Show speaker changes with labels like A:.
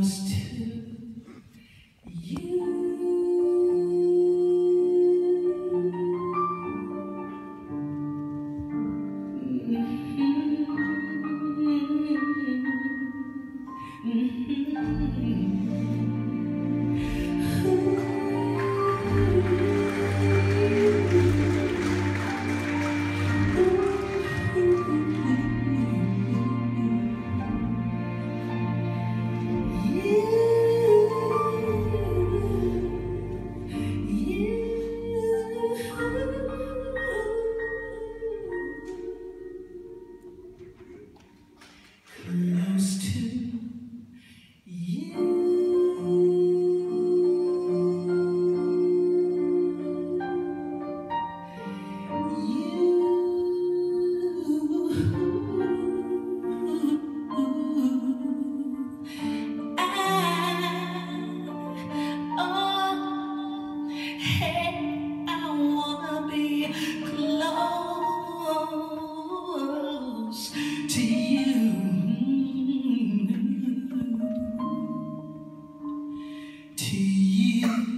A: close to to you.